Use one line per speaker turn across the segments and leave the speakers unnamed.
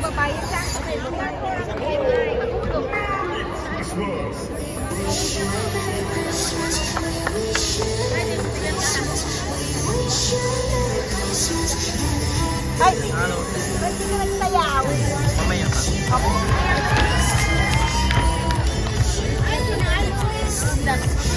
magbabayad ka. Okay, Ay, ano? Ay, hindi ka nagtayaw.
Mamaya
ka. Ako. Ay, sinayos. Ang
dami.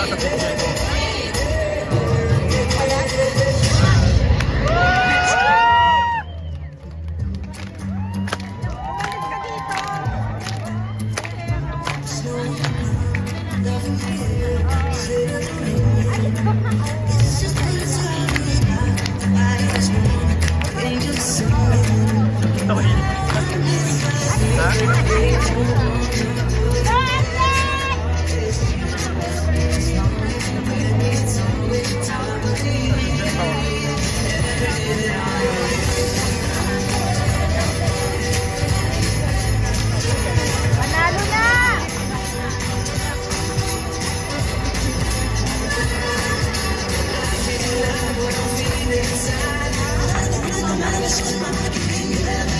Ito.
Umalis
best.